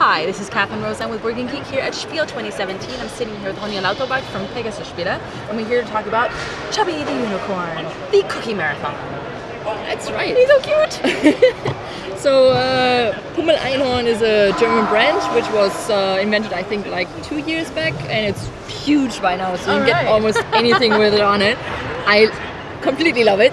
Hi, this is Catherine Rose. I'm with Board Geek here at Spiel 2017. I'm sitting here with Ronja Lauterbach from Pegasus Spiele, and we're here to talk about Chubby the Unicorn, the Cookie Marathon. That's right. He's so cute! So, uh, Pummeleinhorn is a German brand which was uh, invented, I think, like two years back, and it's huge by now, so you can get almost anything with it on it. I completely love it.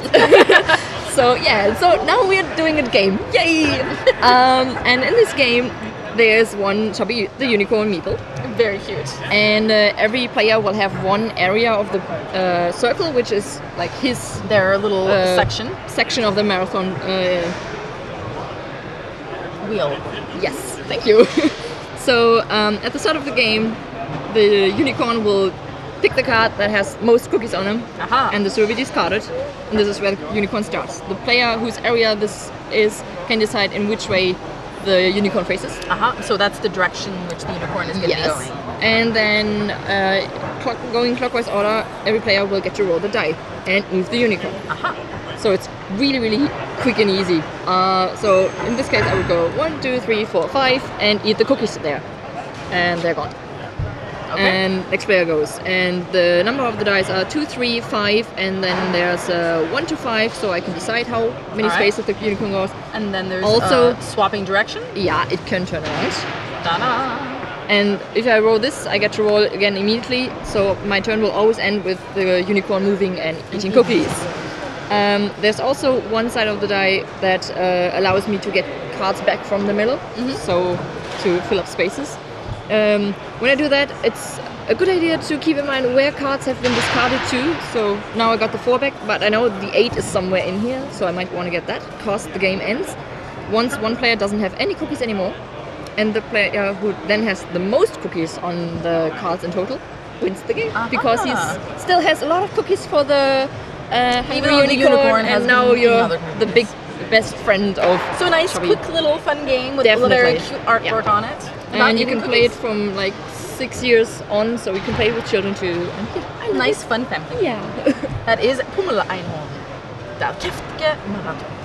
so, yeah, so now we're doing a game. Yay! um, and in this game, there's one Chubby the Unicorn Meeple, Very cute. and uh, every player will have one area of the uh, circle, which is like his Their little Uh, section. section of the marathon. Uh, Wheel. Yes, thank you. so um, at the start of the game, the unicorn will pick the card that has most cookies on them, Aha. and this will be discarded. And this is where the unicorn starts. The player whose area this is can decide in which way the unicorn faces. Aha. So that's the direction which the unicorn is going to be going. And then, uh, clock, going clockwise order, every player will get to roll the die and move the unicorn. Aha. So it's really, really quick and easy. Uh, so in this case, I would go one, two, three, four, five, and eat the cookies there, and they're gone. Okay. And next player goes, and the number of the dice are two, three, five, and then there's uh, one to five, so I can decide how many Alright. spaces the unicorn goes. And then there's Also- uh, swapping direction. Yeah, it can turn around. Ta-da. And if I roll this, I get to roll again immediately. So my turn will always end with the unicorn moving and eating cookies. Um, there's also one side of the die that uh, allows me to get cards back from the middle, so to fill up spaces. Um, when I do that, it's a good idea to keep in mind where cards have been discarded too. So now I got the four back, but I know the eight is somewhere in here, so I might want to get that. Cause the game ends once one player doesn't have any cookies anymore, and the player who then has the most cookies on the cards in total wins the game because he still has a lot of cookies for the uh, hungry though the unicorn has and now you're the big best friend of So nice, Chubby. quick little fun game with a very cute artwork Yeah. on it. about and you can play it from like six years on, so you can play it with children too. And Nice fun family. Yeah. that is Pummel Einhorn. Der giftige Marathon.